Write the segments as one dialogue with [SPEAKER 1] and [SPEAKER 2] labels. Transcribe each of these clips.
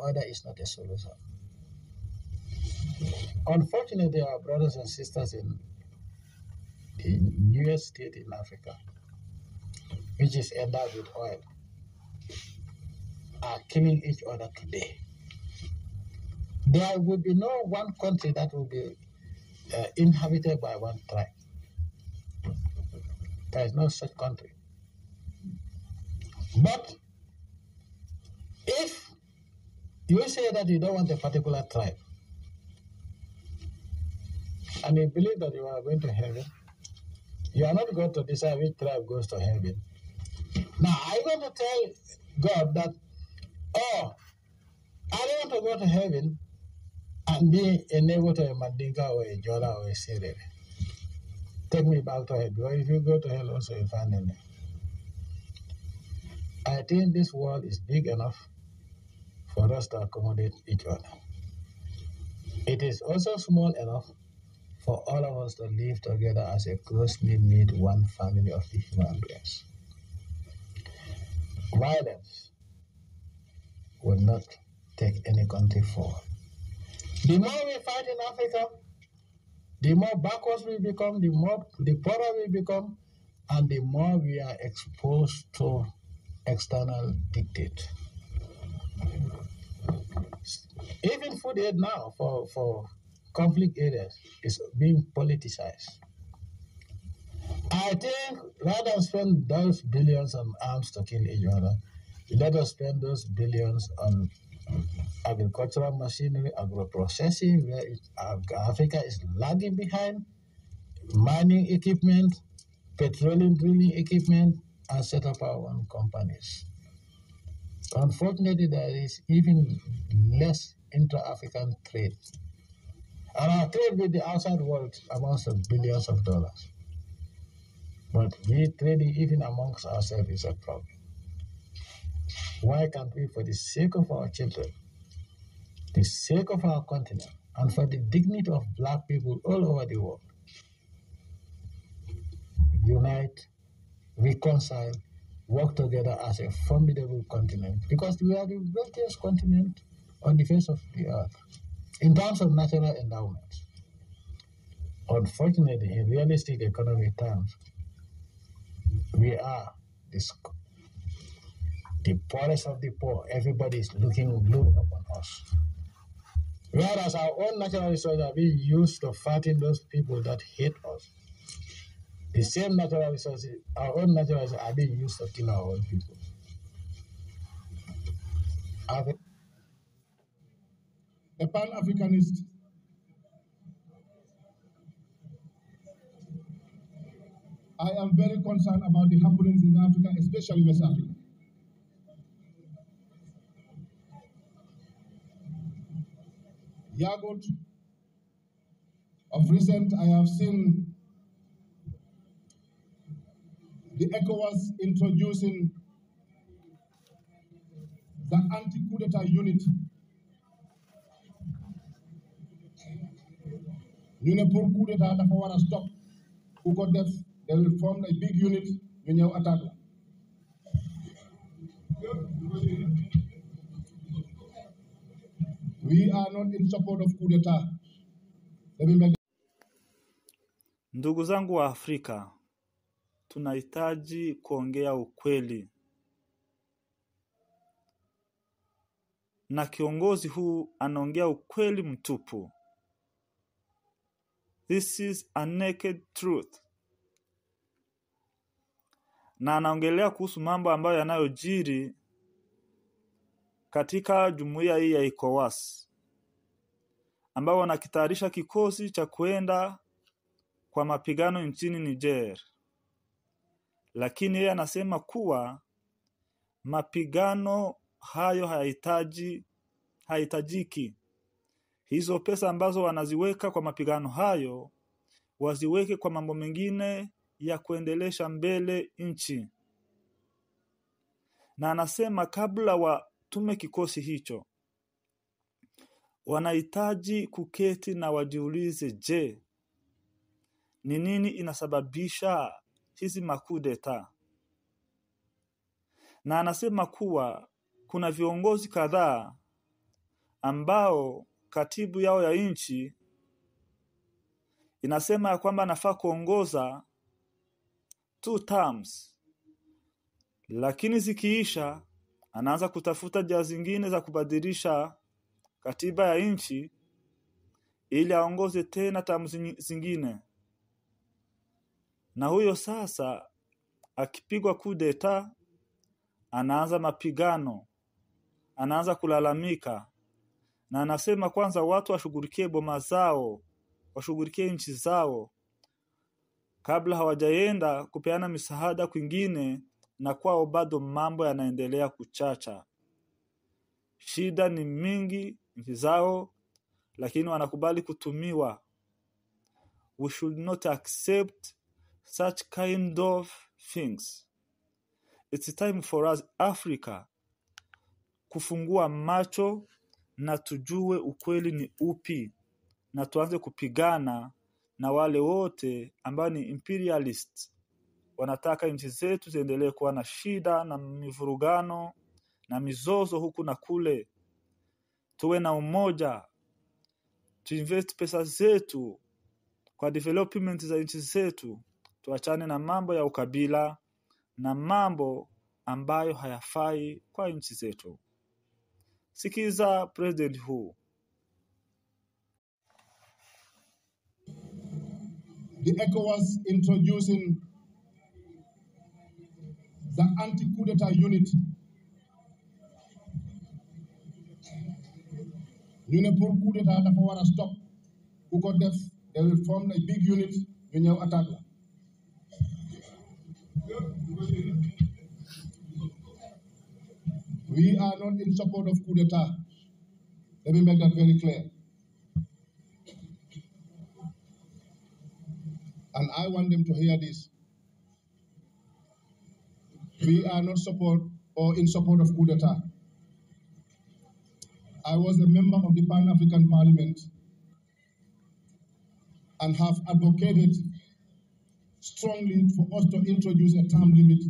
[SPEAKER 1] order is not a solution. Unfortunately, our brothers and sisters in the newest state in Africa, which is endowed with oil, are killing each other today. There will be no one country that will be uh, inhabited by one tribe. There is no such country. But if you say that you don't want a particular tribe, and you believe that you are going to heaven, you are not going to decide which tribe goes to heaven. Now, you going to tell God that, oh, I don't want to go to heaven and be a neighbor to a Mandinka or a Jola or a Sirere? Take me back to hell. Because if you go to hell, also you find in there. I think this world is big enough for us to accommodate each other. It is also small enough for all of us to live together as a closely knit one family of the human race. Violence will not take any country forward. The more we fight in Africa, the more backwards we become, the more the poorer we become, and the more we are exposed to external dictate. Even food aid now for, for conflict areas is being politicized. I think rather than spend those billions on arms to kill each other, let us spend those billions on agricultural machinery, agro-processing, where it, Africa is lagging behind, mining equipment, petroleum drilling equipment, and set up our own companies. Unfortunately, there is even less intra-African trade. And our trade with the outside world amounts to billions of dollars. But we trading even amongst ourselves is a problem. Why can't we, for the sake of our children, the sake of our continent, and for the dignity of black people all over the world, unite, reconcile, work together as a formidable continent because we are the wealthiest continent on the face of the earth in terms of natural endowments. Unfortunately, in realistic economic terms, we are this, the poorest of the poor. Everybody is looking blue upon us. Whereas our own natural resources are being used to fatten those people that hate us. The same natural resources, our own natural resources are being used to kill our own people.
[SPEAKER 2] A Pan-Africanist. I am very concerned about the happenings in Africa, especially West Africa. Yagut, of recent, I have seen the ECOWAS introducing the anti-coup d'etat unit ñu ne pour coup d'état dafa war a stop. Ku ko def they form a big unit ñu ñëw attaque la. We are not in support of coup d'état.
[SPEAKER 3] Ndugu zangu wa Afrika, tunahitaji kuongea ukweli, na kiongozi huu anaongea ukweli mtupu. This is a naked truth, na anaongelea kuhusu mambo ambayo yanayojiri katika jumuiya hii ya ECOWAS, ambao wanakitayarisha kikosi cha kuenda kwa mapigano nchini Niger, lakini yeye anasema kuwa mapigano hayo hayahitaji hahitajiki. Hizo pesa ambazo wanaziweka kwa mapigano hayo waziweke kwa mambo mengine ya kuendelesha mbele nchi, na anasema kabla watume kikosi hicho wanahitaji kuketi na wajiulize, je, ni nini inasababisha hizi makudeta? Na anasema kuwa kuna viongozi kadhaa ambao katibu yao ya nchi inasema ya kwamba anafaa kuongoza two terms, lakini zikiisha anaanza kutafuta njia zingine za kubadilisha katiba ya nchi ili aongoze tena tamu zingine. Na huyo sasa akipigwa kudeta, anaanza mapigano, anaanza kulalamika na anasema kwanza watu washughulikie boma zao, washughulikie nchi zao kabla hawajaenda kupeana misaada kwingine, na kwao bado mambo yanaendelea kuchacha. Shida ni mingi nchi zao, lakini wanakubali kutumiwa. We should not accept such kind of things. It's time for us Africa kufungua macho na tujue ukweli ni upi, na tuanze kupigana na wale wote ambao ni imperialist wanataka nchi zetu ziendelee kuwa na shida na mivurugano na mizozo huku na kule. Tuwe na umoja, tuinvest pesa zetu kwa development za nchi zetu, tuachane na mambo ya ukabila na mambo ambayo hayafai kwa nchi zetu. Sikiza president huu.
[SPEAKER 2] The ECOWAS introducing the anti-coup d'etat unit. ñu ne pour coup d'etat dafa war stop ku ko def they will form a big unit ñu ñëw la we are not in support of coup d'etat. Let me make that very clear. And I want them to hear this. We are not support or in support of coup d'etat. I was a member of the Pan African Parliament and have advocated strongly for us to introduce a term limit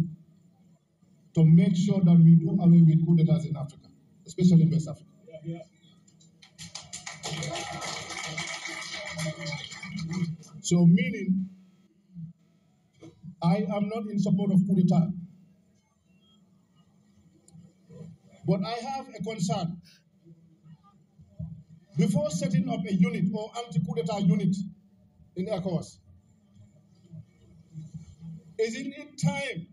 [SPEAKER 2] to make sure that we do away with coup d'etats in Africa, especially in West Africa. So, meaning, I am not in support of coup d'etat. But I have a concern. Before setting up a unit or anti-coup d'etat unit in ECOWAS, isn't it time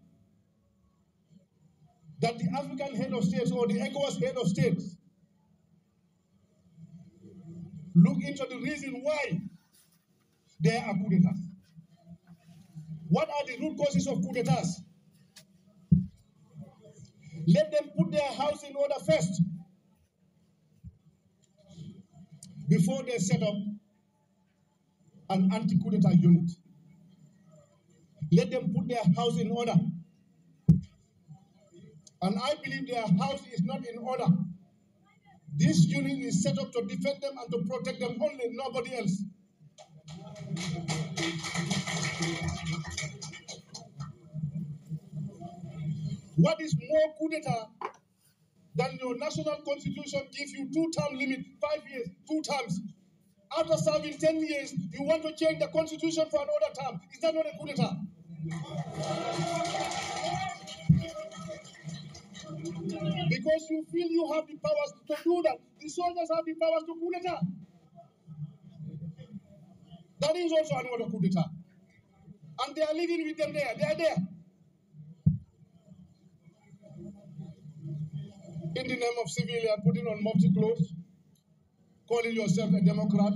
[SPEAKER 2] that the African head of states or the ECOWAS head of states look into the reason why there are coup d'etats? What are the root causes of coup d'etats? Let them put their house in order first before they set up an anti coup d'etat unit. Let them put their house in order. And I believe their house is not in order. This union is set up to defend them and to protect them only, nobody else. What is more coup d'etat than your national constitution gives you two-term limit, five years, two terms. After serving 10 years, you want to change the constitution for another term. Is that not a coup d'etat? Because you feel you have the powers to do that. The soldiers have the powers to coup d'etat. That is also another coup d'etat. And they are living with them there. They are there. in the name of civilian, putting on mufti clothes, calling yourself a Democrat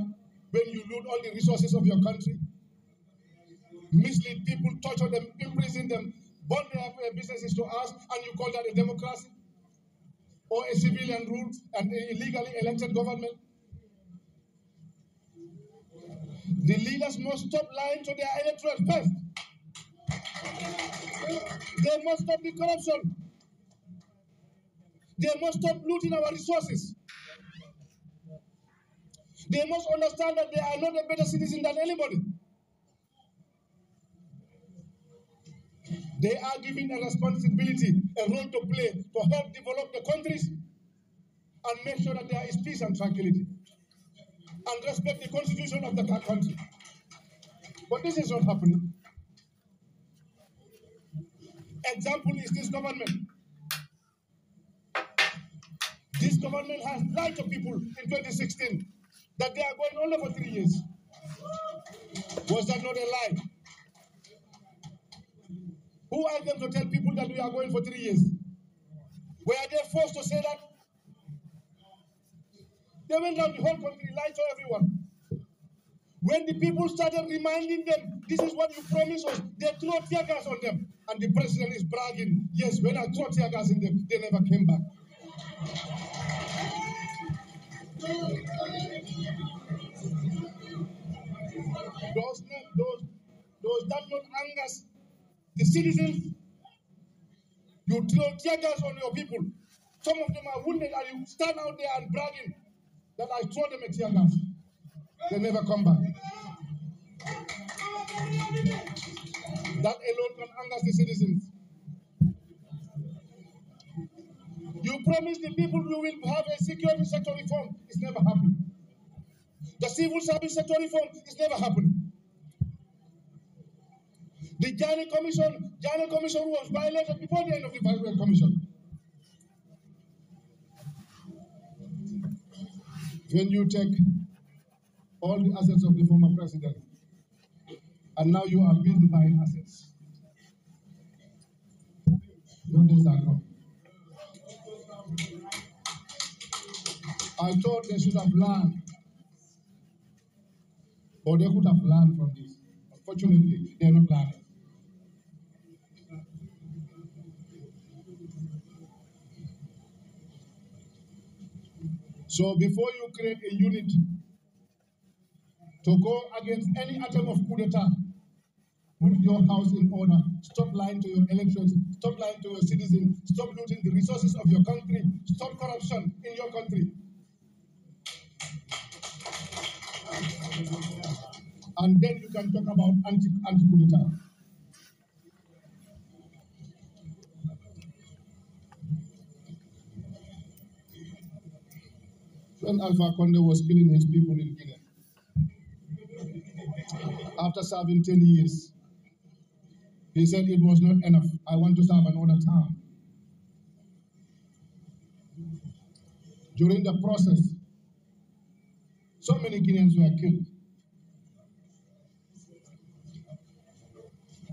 [SPEAKER 2] when you loot all the resources of your country, mislead people, torture them, imprison them, burn their businesses to us, and you call that a democracy or a civilian rule and illegally elected government. The leaders must stop lying to their electorate first. They must stop the corruption. They must stop looting our resources. They must understand that they are not a better citizen than anybody. They are given a responsibility, a role to play to help develop the countries. and make sure that there is peace and tranquility and respect the constitution of the country. But this is not happening. Example is this government. This government has lied to people in 2016 that they are going only for three years. Was that not a lie? Who asked them to tell people that we are going for three years? Were they forced to say that? They went around the whole country, lied to everyone. When the people started reminding them, this is what you promised us, they threw tear gas on them. And the president is bragging, yes, when I threw tear gas in them, they never came back. Those, those, those that not angers the citizens. You throw tear gas on your people. Some of them are wounded, and you stand out there and bragging that I throw them a tear gas. They never come back. That alone can anger the citizens. You promise the people you will have a security sector reform. It's never happened. The civil service sector reform is never happening. The Jani Commission, Jani Commission was violated before the end of the Violent Commission. When you take all the assets of the former president, and now you are busy buying assets. Your days are gone. I thought they should have learned, or they could have learned from this. Unfortunately, they are not learning. So before you create a unit to go against any attempt of coup d'etat, put your house in order. Stop lying to your elections. Stop lying to your citizens. Stop looting the resources of your country. Stop corruption in your country. And then you can talk about anti anti d'etat. When Alpha Conde was killing his people in Guinea, after serving 10 years, he said it was not enough. I want to serve another term. During the process, so many Guineans were killed.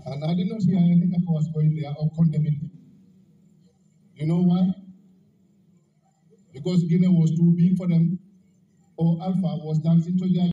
[SPEAKER 2] And I did not hear anything I was going there or condemning him. You know why? Because Guinea was too big for them, or Alpha was dancing to their